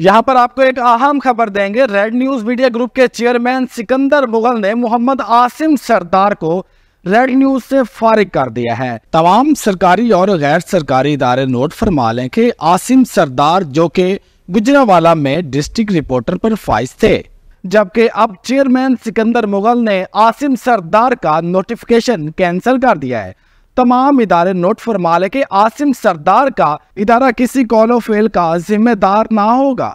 यहाँ पर आपको एक अहम खबर देंगे। रेड न्यूज़ मीडिया ग्रुप के चेयरमैन सिकंदर मुगल ने मोहम्मद आसिम सरदार को रेड न्यूज़ से फारिग कर दिया है। तमाम सरकारी और गैर सरकारी इदारे नोट फरमा लें कि आसिम सरदार जो कि गुजरावाला में डिस्ट्रिक्ट रिपोर्टर पर फाइज थे। जबकि अब चेयरमैन सिकंदर मुगल ने आसिम सरदार का नोटिफिकेशन कैंसिल कर दिया है। तमाम इदारे नोट फरमा ले कि आसिम सरदार का इदारा किसी कॉल फेल का जिम्मेदार ना होगा।